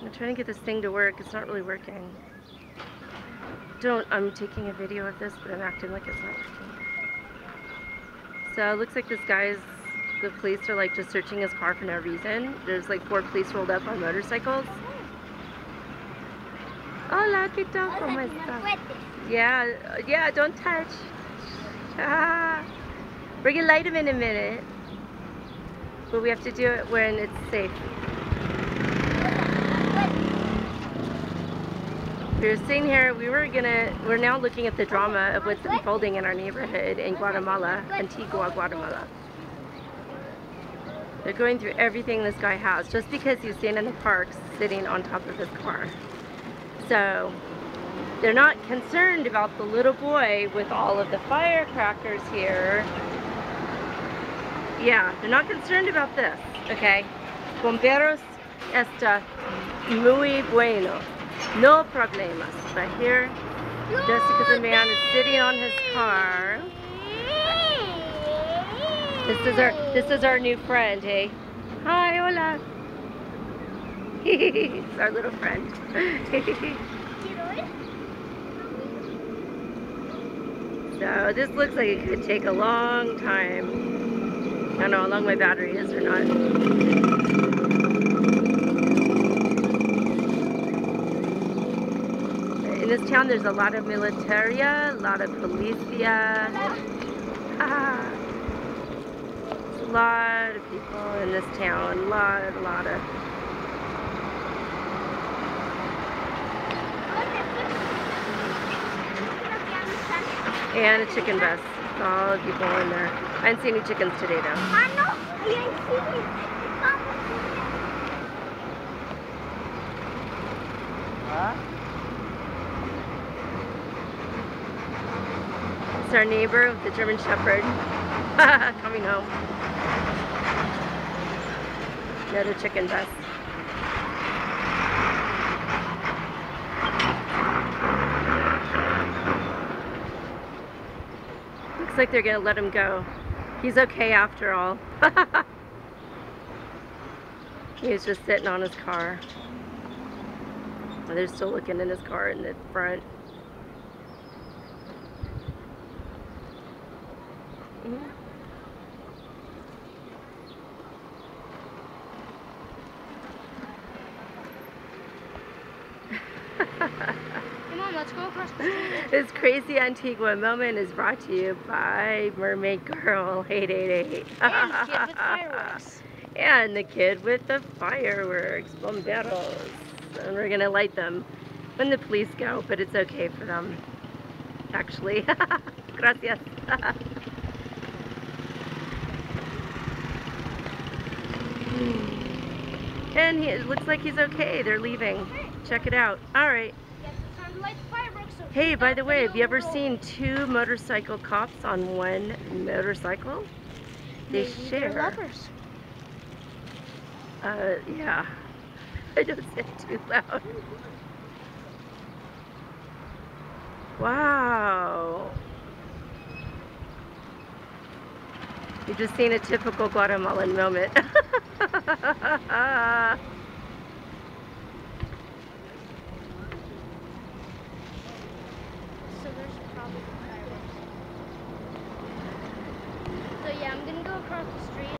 I'm trying to get this thing to work. It's not really working. Don't, I'm taking a video of this, but I'm acting like it's not working. So it looks like this guy's, the police are like just searching his car for no reason. There's like four police rolled up on motorcycles. Hola, ¿qué tal? ¿Cómo está? Yeah, uh, yeah, don't touch. Ah. We're gonna light him in a minute. But we have to do it when it's safe. We were sitting here, we were gonna, we're now looking at the drama of what's unfolding in our neighborhood in Guatemala, Antigua, Guatemala. They're going through everything this guy has just because he's staying in the park sitting on top of his car. So they're not concerned about the little boy with all of the firecrackers here. Yeah, they're not concerned about this, okay? Bomberos está muy bueno. No problemas. But here, just because a man is sitting on his car. This is our this is our new friend, hey? Hi, hola. He's our little friend. so this looks like it could take a long time. I don't know how long my battery is or not. In this town there's a lot of militaria, a lot of policia. Ah. A lot of people in this town, a lot, a lot of And a chicken bus. All the people in there. I didn't see any chickens today though. It's our neighbor the German Shepherd coming home. Another chicken bus. Looks like they're gonna let him go. He's okay after all. He's just sitting on his car. They're still looking in his car in the front. Come on, let's go across the street. This crazy Antigua moment is brought to you by Mermaid Girl 888. And kid with fireworks. and the kid with the fireworks, bomberos. And we're gonna light them when the police go, but it's okay for them, actually. Gracias. And he, it looks like he's okay. They're leaving. Check it out. All right. Guess it's time to light the fireworks. so Hey, by the way, have you ever seen two motorcycle cops on one motorcycle? They Maybe they're share. lovers. Uh, yeah. I don't say it too loud. Wow. You've just seen a typical Guatemalan moment. So there's probably. So yeah, I'm gonna go across the street